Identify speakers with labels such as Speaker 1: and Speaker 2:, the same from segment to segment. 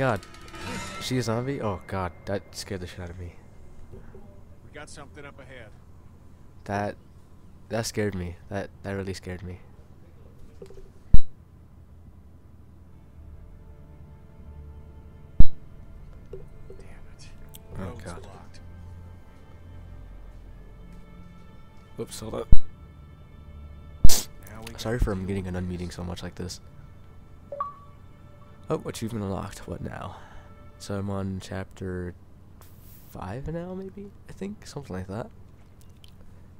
Speaker 1: god. Is she a zombie? Oh god, that scared the shit out of me.
Speaker 2: We got something up ahead.
Speaker 1: That that scared me. That that really scared me.
Speaker 2: Damn it.
Speaker 1: Oh,
Speaker 2: Road's
Speaker 1: God.
Speaker 2: blocked.
Speaker 1: Whoops, hold up. Sorry for
Speaker 2: deal
Speaker 1: muting
Speaker 2: with
Speaker 1: and unmuting so much like this. Oh, achievement unlocked. What now? So I'm on chapter five now, maybe? I think something like that.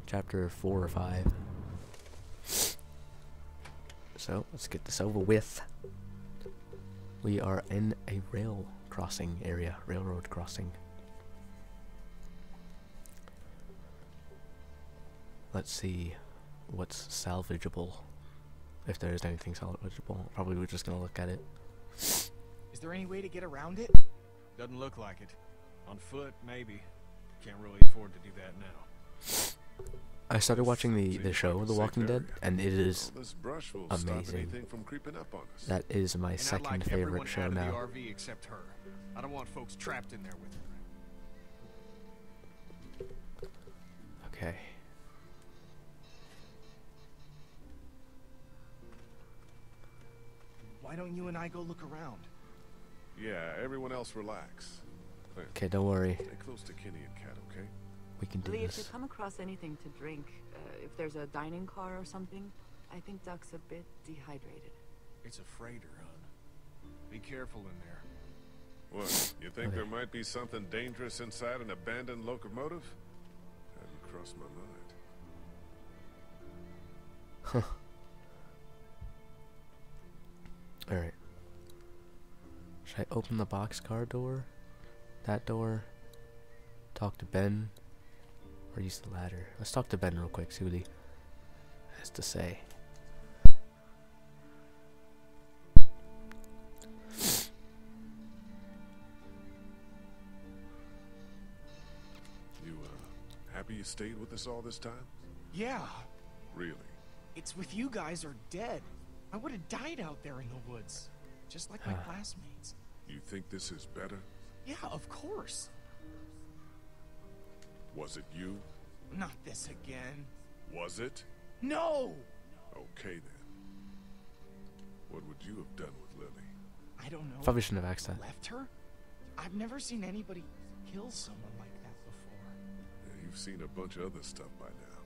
Speaker 1: Chapter four or five. So let's get this over with. We are in a rail crossing area, railroad crossing. Let's see what's salvageable. If there is anything salvageable, probably we're just gonna look at it.
Speaker 3: Is there any way to get around it?
Speaker 2: Doesn't look like it. On foot, maybe. Can't really afford to do that now.
Speaker 1: I started watching the the show The Walking Dead, and it is
Speaker 4: All this brush will stop
Speaker 1: amazing.
Speaker 4: anything from creeping up on us.
Speaker 1: that is my
Speaker 2: And
Speaker 1: second
Speaker 2: like
Speaker 1: favorite show now.
Speaker 2: RV except her. I don't want folks trapped in there with her.
Speaker 1: Okay.
Speaker 3: Why don't you and I go look around?
Speaker 4: Yeah, everyone else relax.
Speaker 1: Okay, don't worry.
Speaker 4: Stay close to Kenny and Kat, okay?
Speaker 1: We can do
Speaker 5: Lee, if you come across anything to drink, uh, if there's a dining car or something, I think Duck's a bit dehydrated.
Speaker 2: It's a freighter, hon. Be careful in there.
Speaker 4: What? You think
Speaker 1: Okay.
Speaker 4: there might be something dangerous inside an abandoned locomotive? Hadn't crossed my mind. Huh.
Speaker 1: Alright. Should I open the boxcar door? That door? Talk to Ben? Or use the ladder? Let's talk to Ben real quick, see what he has to say.
Speaker 4: You, uh, happy you stayed with us all this time?
Speaker 3: Yeah,
Speaker 4: Really?
Speaker 3: it's with you guys or dead. I would have died out there in the woods, just like my
Speaker 1: Ah.
Speaker 3: classmates.
Speaker 4: You think this is better?
Speaker 3: Yeah, of course.
Speaker 4: Was it you?
Speaker 3: Not this again.
Speaker 4: Was it?
Speaker 3: No!
Speaker 4: Okay then. What would you have done with Lily?
Speaker 3: I don't know.
Speaker 1: Probably shouldn't have asked that.
Speaker 3: Left her? I've never seen anybody kill someone like that before.
Speaker 4: Yeah, you've seen a bunch of other stuff by now.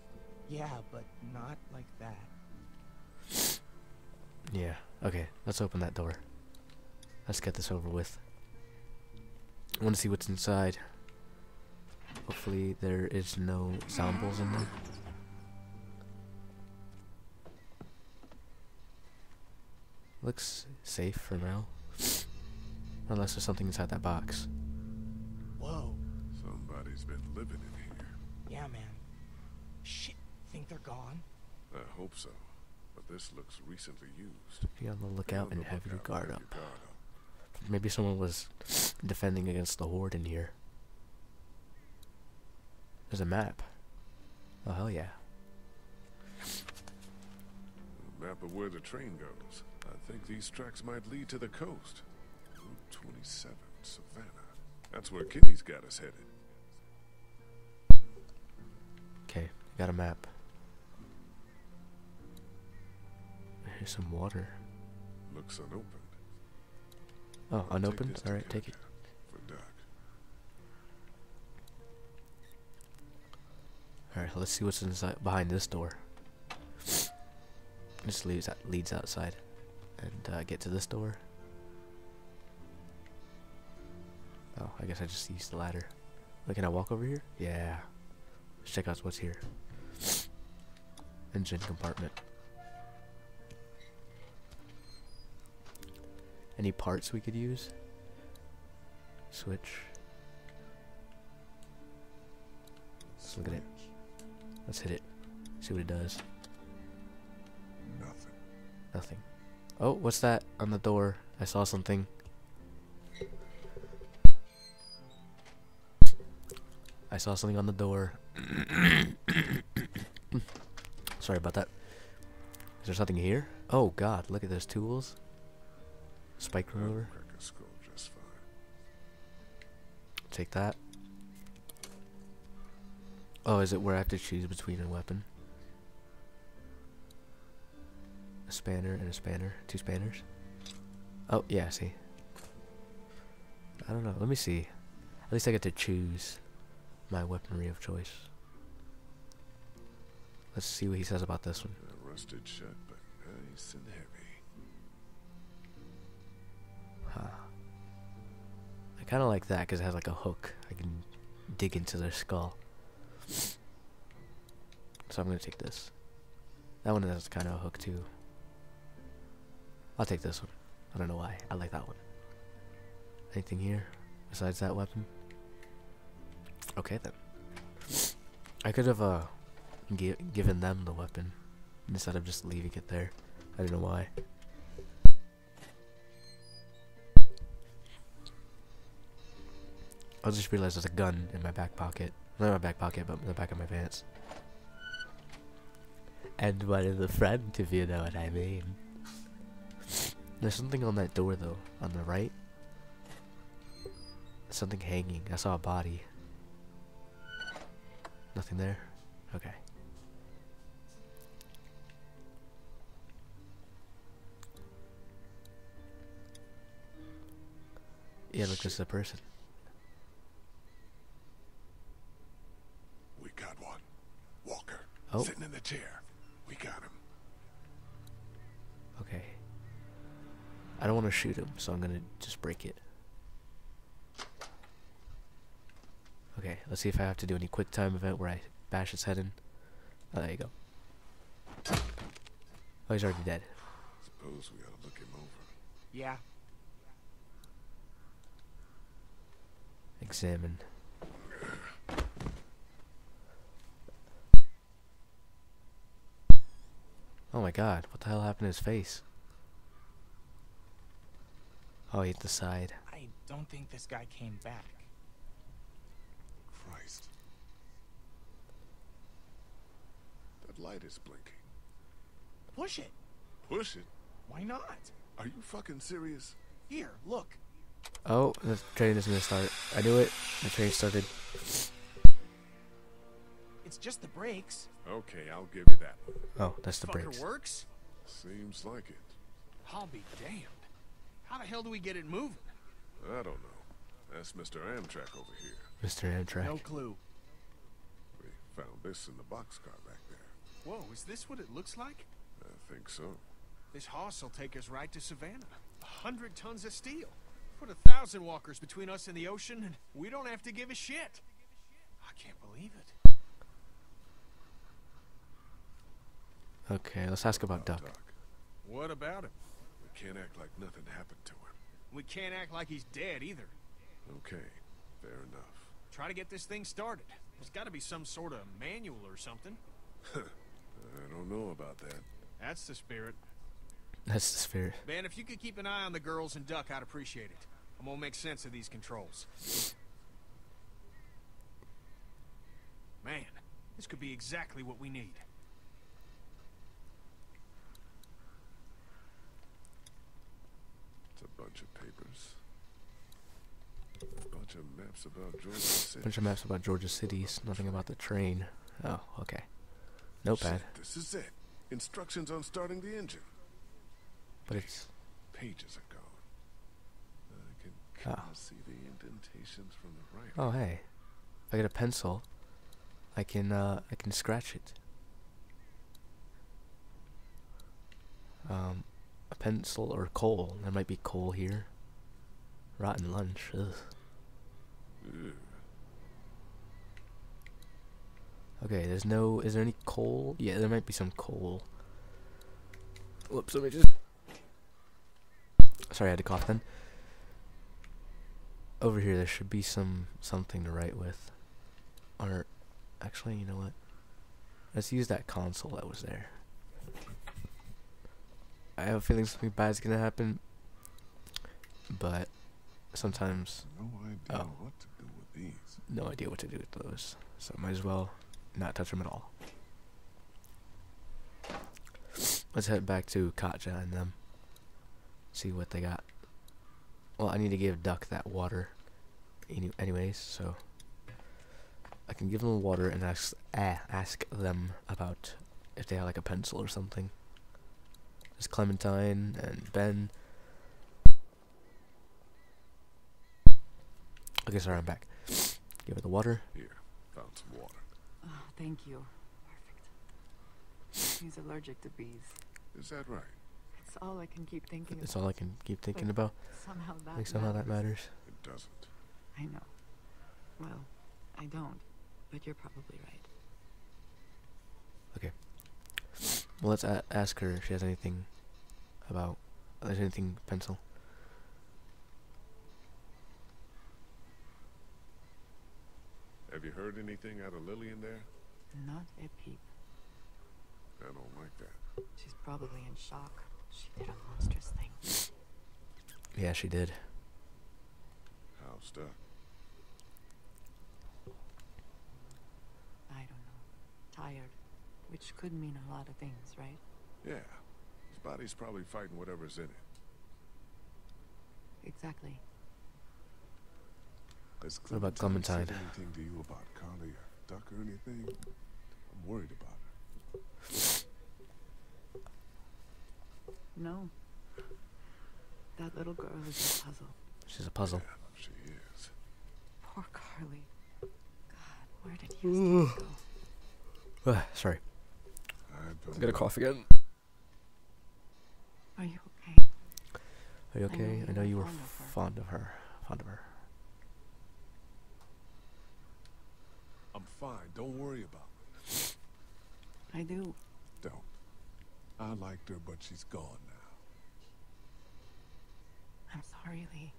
Speaker 3: Yeah, but not like that.
Speaker 1: Yeah. Okay, let's open that door. Let's get this over with. I want to see what's inside. Hopefully there is no sound bowls in there. Looks safe for now. Unless there's something inside that box.
Speaker 3: Whoa.
Speaker 4: Somebody's been living in here.
Speaker 3: Yeah, man. Shit. Think they're gone?
Speaker 4: I hope so. But this looks recently used.
Speaker 1: Be on the lookout
Speaker 4: on
Speaker 1: and
Speaker 4: the
Speaker 1: have your guard up.
Speaker 4: your guard up.
Speaker 1: Maybe someone was defending against the horde in here. There's a map. Oh hell yeah.
Speaker 4: Map of where the train goes. I think these tracks might lead to the coast. Route 27, Savannah. That's where Kenny's got us headed.
Speaker 1: Okay, got a map. Here's some water.
Speaker 4: Looks unopened.
Speaker 1: Oh, unopened? Alright, take it.
Speaker 4: Kenny For Duck.
Speaker 1: Alright, let's see what's inside behind this door. This leads out, leads outside. And uh, get to this door. Oh, I guess I just used the ladder. Wait, can I walk over here? Yeah. Let's check out what's here. Engine compartment. Any parts we could use? Switch. Let's look at it. Let's hit it. See what it does.
Speaker 4: Nothing.
Speaker 1: Nothing. Oh, what's that on the door? I saw something. I saw something on the door. Sorry about that. Is there something here? Oh god, look at those tools. Spike remover.
Speaker 4: crack a skull just fine.
Speaker 1: take that. Oh, is it where I have to choose between a weapon? A spanner and a spanner. Two spanners. Oh, yeah, see. I don't know. Let me see. At least I get to choose my weaponry of choice. Let's see what he says about this one.
Speaker 4: Rusted shut, but nice and heavy.
Speaker 1: I kind of like that because it has like a hook. I can dig into their skull. So I'm gonna take this. That one has kind of a hook too. I'll take this one. I don't know why. I like that one. Anything here besides that weapon? Okay then. I could have uh gi given them the weapon instead of just leaving it there. I don't know why. I just realized there's a gun in my back pocket. Not in my back pocket, but in the back of my pants. And one in the front, if you know what I mean. There's something on that door, though, on the right. Something hanging. I saw a body. Nothing there? Okay. Yeah, look, this is a person.
Speaker 4: We got one. Walker.
Speaker 1: Oh.
Speaker 4: Sitting in the chair. We got him.
Speaker 1: Okay. I don't want to shoot him, so I'm gonna just break it. Okay, let's see if I have to do any quick time event where I bash his head in. Oh, there you go. Oh, he's already dead.
Speaker 4: Suppose we ought to look him over.
Speaker 3: Yeah,
Speaker 1: Examine. Oh my god, what the hell happened to his face? Oh, he hit the side.
Speaker 3: I don't think this guy came back.
Speaker 4: Christ. That light is blinking.
Speaker 3: Push it.
Speaker 4: Push it.
Speaker 3: Why not?
Speaker 4: Are you fucking serious?
Speaker 3: Here, look.
Speaker 1: Oh, the train is gonna start. I knew it. The train started.
Speaker 3: It's just the brakes.
Speaker 4: Okay, I'll give you that.
Speaker 1: Oh, that's the
Speaker 2: Fucker
Speaker 1: brakes.
Speaker 2: works?
Speaker 4: Seems like it.
Speaker 2: I'll be damned. How the hell do we get it moving?
Speaker 4: I don't know. That's Mr. Amtrak over here.
Speaker 1: Mr. Amtrak.
Speaker 3: No clue.
Speaker 4: We found this in the boxcar back there.
Speaker 2: Whoa, is this what it looks like?
Speaker 4: I think so.
Speaker 2: This hoss will take us right to Savannah. A hundred tons of steel. Put a thousand walkers between us and the ocean, and we don't have to give a shit. I can't believe it.
Speaker 1: Okay, let's ask about Duck.
Speaker 2: What about him?
Speaker 4: We can't act like nothing happened to him.
Speaker 2: We can't act like he's dead either.
Speaker 4: Okay, fair enough.
Speaker 2: Try to get this thing started. There's got to be some sort of manual or something.
Speaker 4: I don't know about that.
Speaker 2: That's the spirit.
Speaker 1: That's the spirit.
Speaker 2: Man, if you could keep an eye on the girls and Duck, I'd appreciate it. I'm gonna make sense of these controls. Man, this could be exactly what we need.
Speaker 4: It's a bunch of papers. A bunch of maps about Georgia City.
Speaker 1: Bunch of maps about Georgia cities. Nothing about the train. Oh, okay. Notepad.
Speaker 4: Shit, this is it. Instructions on starting the engine.
Speaker 1: But it's
Speaker 4: Pages are gone. I can
Speaker 1: Ah.
Speaker 4: kind of see the indentations from the right.
Speaker 1: oh hey. If I get a pencil, I can uh I can scratch it. Um, a pencil or coal. There might be coal here. Rotten lunch. Ugh. Okay, there's no. Is there any coal? Yeah, there might be some coal. Whoops, let me just. Sorry, I had to cough then. Over here, there should be some something to write with. Or, actually, you know what? Let's use that console that was there. I have a feeling something bad's gonna happen, but sometimes
Speaker 4: No idea
Speaker 1: Oh.
Speaker 4: what
Speaker 1: no idea what to do with those, so might as well not touch them at all. Let's head back to Katjaa and them. See what they got. Well, I need to give Duck that water. any- anyways, so I can give them water and ask ah, ask them about if they have like a pencil or something. There's Clementine and Ben. Okay, sorry, I'm back. Give her the water.
Speaker 4: Here, found some water.
Speaker 5: Oh, thank you. Perfect. He's allergic to bees.
Speaker 4: Is that right?
Speaker 5: It's all I can keep thinking
Speaker 1: That's
Speaker 5: about.
Speaker 1: all I can keep thinking
Speaker 5: Like,
Speaker 1: about.
Speaker 5: Somehow that
Speaker 1: Like somehow that
Speaker 5: matters.
Speaker 1: matters.
Speaker 4: It doesn't.
Speaker 5: I know. Well, I don't. But you're probably right. Okay.
Speaker 1: Well, let's a- ask her if she has anything about. If there's anything pencil.
Speaker 4: Have you heard anything out of Lily in there?
Speaker 5: Not a peep.
Speaker 4: I don't like that.
Speaker 5: She's probably in shock. She did a monstrous thing.
Speaker 1: Yeah, she did.
Speaker 4: How stuck?
Speaker 5: I don't know. Tired. Which could mean a lot of things, right?
Speaker 4: Yeah. His body's probably fighting whatever's in it.
Speaker 5: Exactly.
Speaker 4: Has
Speaker 1: What about
Speaker 4: Clementine
Speaker 1: Clementine?
Speaker 4: Said anything to you about Carley or Duck or anything? I'm worried about her.
Speaker 5: No. That little girl is a puzzle.
Speaker 1: She's a puzzle.
Speaker 4: Yeah, she is.
Speaker 5: Poor Carley. God, where did you go?
Speaker 1: Ah, sorry.
Speaker 4: I don't
Speaker 1: I got a
Speaker 4: know.
Speaker 1: cough again.
Speaker 5: Are you okay?
Speaker 1: Are you
Speaker 5: I know
Speaker 1: okay?
Speaker 5: you
Speaker 1: I know
Speaker 5: were
Speaker 1: you were
Speaker 5: fond of her.
Speaker 1: fond of her. Fond of her.
Speaker 4: I'm fine. Don't worry about me.
Speaker 5: I do.
Speaker 4: Don't. I liked her, but she's gone now.
Speaker 5: I'm sorry, Lee.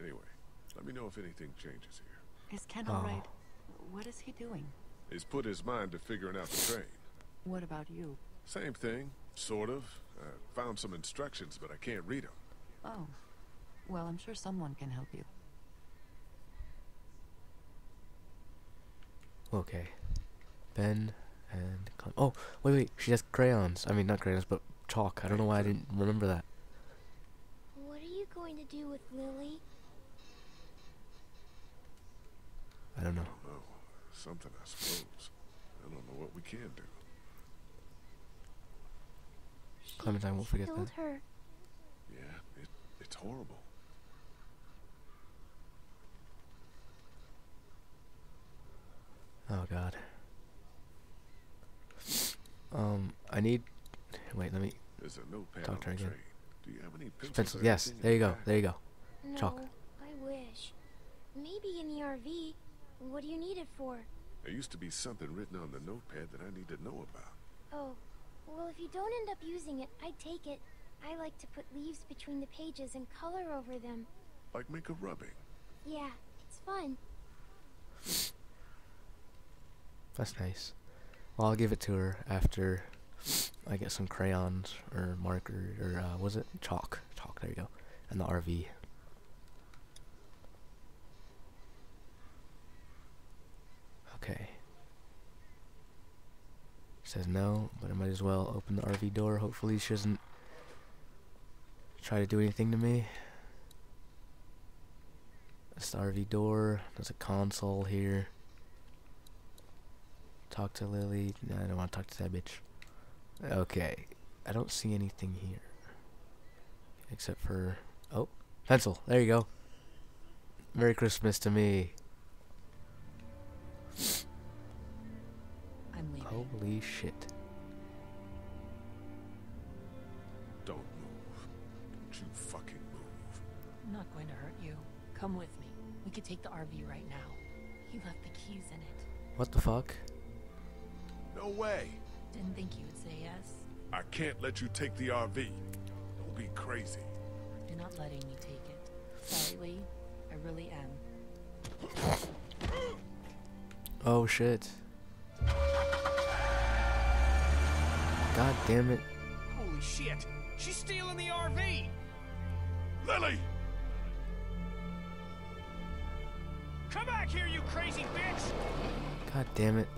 Speaker 4: Anyway, let me know if anything changes here.
Speaker 5: Is Ken
Speaker 1: Oh.
Speaker 5: alright? What is he doing?
Speaker 4: He's put his mind to figuring out the train.
Speaker 5: What about you?
Speaker 4: Same thing, sort of. I found some instructions, but I can't read them.
Speaker 5: Oh. Well, I'm sure someone can help you.
Speaker 1: Okay. Ben and Clem- oh wait wait she has crayons. I mean not crayons but chalk. I don't know why I didn't remember that.
Speaker 6: What are you going to do with Lily?
Speaker 1: I don't know.
Speaker 4: I don't know. Something, I suppose. I don't know what we can do.
Speaker 6: She
Speaker 1: Clementine won't forget
Speaker 6: killed
Speaker 1: that.
Speaker 6: her.
Speaker 4: Yeah, it, it's horrible.
Speaker 1: Oh god. Um, I need. Wait, let me.
Speaker 4: There's a notepad
Speaker 1: Talk to her again.
Speaker 4: Do you have any pencils?
Speaker 1: Pencil.
Speaker 4: or
Speaker 1: Yes, there you go.
Speaker 4: back?
Speaker 1: There you go.
Speaker 6: No,
Speaker 1: Chalk.
Speaker 6: I wish. Maybe in the RV. What do you need it for?
Speaker 4: There used to be something written on the notepad that I need to know about.
Speaker 6: Oh, well, if you don't end up using it, I'd take it. I like to put leaves between the pages and color over them.
Speaker 4: Like make a rubbing.
Speaker 6: Yeah, it's fun.
Speaker 1: That's nice. Well, I'll give it to her after I get some crayons or marker or uh, was it chalk? Chalk. There you go. And the RV. Okay. Says no, but I might as well open the RV door. Hopefully she doesn't try to do anything to me. That's the RV door. There's a console here. Talk to Lily. No, I don't want to talk to that bitch. Okay. I don't see anything here. Except for. Oh, pencil. There you go. Merry Christmas to me.
Speaker 5: I'm leaving.
Speaker 1: Holy shit.
Speaker 4: Don't move. Don't you fucking move.
Speaker 7: I'm not going to hurt you. Come with me. We could take the RV right now. He left the keys in it.
Speaker 1: What the fuck?
Speaker 4: No way.
Speaker 7: Didn't think you would say yes.
Speaker 4: I can't let you take the RV. Don't be crazy.
Speaker 7: You're not letting me take it. Sorry, Lee. I really am.
Speaker 1: Oh shit. God damn it.
Speaker 2: Holy shit! She's stealing the RV!
Speaker 4: Lily!
Speaker 2: Come back here, you crazy bitch!
Speaker 1: God damn it.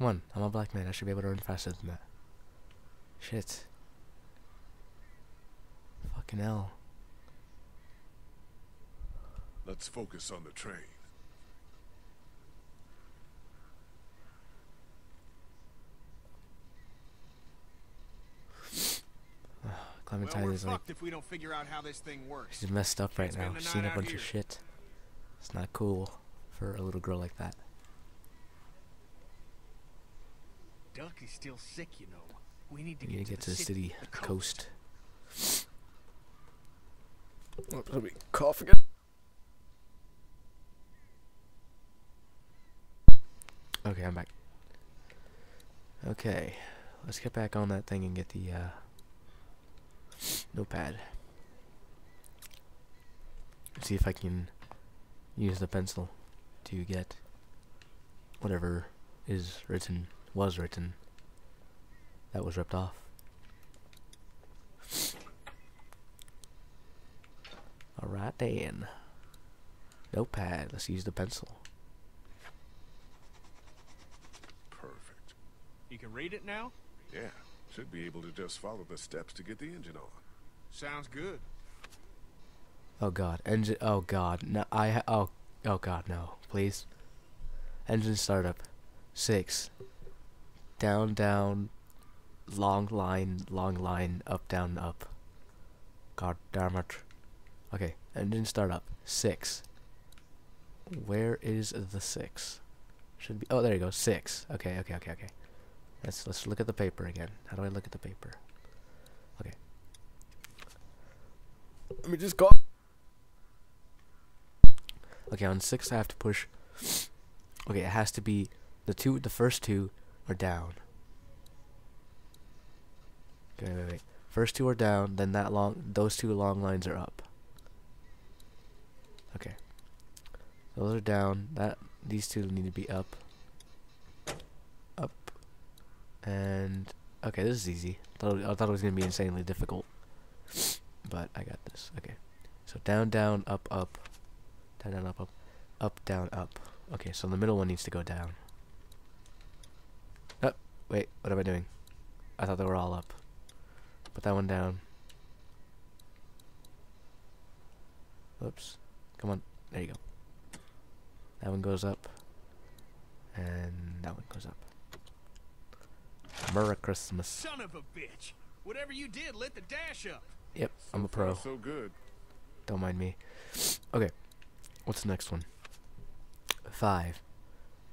Speaker 1: Come on, I'm a black man. I should be able to run faster than that. Shit. Fucking hell.
Speaker 4: Let's focus on the train.
Speaker 2: Well,
Speaker 1: Clementine
Speaker 2: we're
Speaker 1: is like
Speaker 2: if we don't figure out how this thing works.
Speaker 1: she's messed up right
Speaker 2: Spend
Speaker 1: now. She's seen a
Speaker 2: night out
Speaker 1: bunch of shit. It's not cool for a little girl like that.
Speaker 2: Duck is still sick, you know. We need to
Speaker 1: We
Speaker 2: get,
Speaker 1: need to get to the city,
Speaker 2: the
Speaker 1: coast. Oh, let me cough again. Okay, I'm back. Okay, let's get back on that thing and get the uh, notepad. See if I can use the pencil to get whatever is written, was written, that was ripped off. Alright then. Notepad, let's use the pencil.
Speaker 4: Perfect.
Speaker 2: You can read it now?
Speaker 4: Yeah, should be able to just follow the steps to get the engine on.
Speaker 2: Sounds good.
Speaker 1: Oh god, engine. Oh god, no. I. Oh, oh god, no. Please. Engine startup. Six. Down, down. Long line, long line. Up, down, up. God damn it. Okay, engine startup. Six. Where is the six? Should be. Oh, there you go. Six. Okay, okay, okay, okay. Let's let's look at the paper again. How do I look at the paper? Okay. Let me just go. Okay, on six I have to push. Okay, it has to be the two. The first two are down. Okay, wait, wait. First two are down. Then that long. Those two long lines are up. Okay. Those are down. That these two need to be up. Up. And okay, this is easy. Thought, I thought it was gonna be insanely difficult, but I got this. Okay. So down, down, up, up. Down, down, up, up. Up, down, up. Okay, so the middle one needs to go down. Wait, what am I doing? I thought they were all up. Put that one down. Oops. Come on. There you go. That one goes up. And that one goes up. Merry Christmas.
Speaker 2: Son of a bitch! Whatever you did lit the dash up.
Speaker 1: Yep, I'm a pro.
Speaker 4: so good.
Speaker 1: Don't mind me. Okay. What's the next one? Five.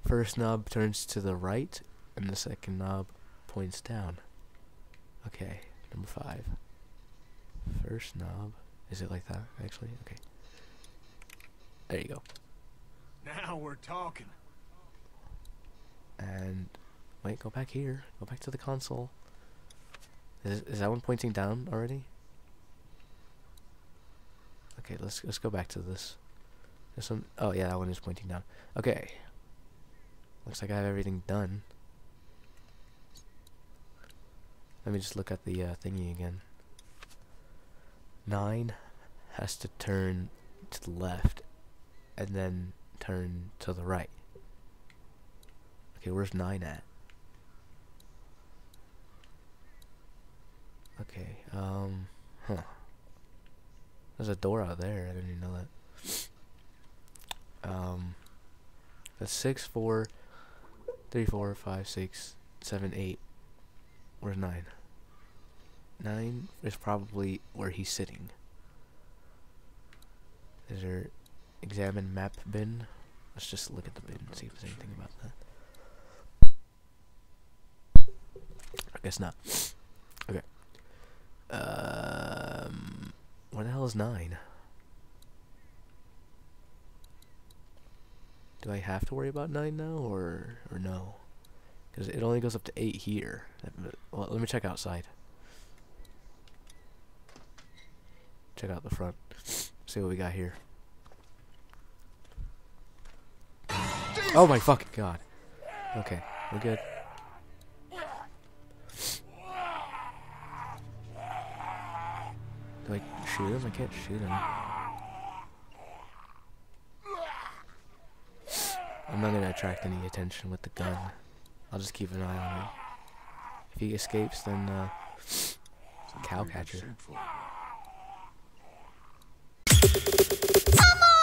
Speaker 1: First knob turns to the right, and the second knob points down. Okay, number five. First knob. Is it like that, actually? Okay. There you go.
Speaker 2: Now we're talking.
Speaker 1: And. Wait, go back here. Go back to the console. Is, is that one pointing down already? Okay, let's let's go back to this. This one oh yeah, that one is pointing down. Okay. Looks like I have everything done. Let me just look at the uh, thingy again. Nine has to turn to the left and then turn to the right. Okay, where's nine at? Okay, um, huh. There's a door out there. I didn't even know that. Um, that's six, four, three, four, five, six, seven, eight. Where's nine? Nine is probably where he's sitting. Is there examine map bin? Let's just look at the bin and see if there's anything about that. I guess not. Okay. Um, where the hell is nine? Do I have to worry about nine now, or or no? Because it only goes up to eight here. Well, let me check outside. Check out the front. See what we got here. Oh my fucking god. Okay, we're good. Do I shoot him? I can't shoot him. I'm not gonna attract any attention with the gun. I'll just keep an eye on him. If he escapes, then uh, Cow catcher.
Speaker 6: Come on!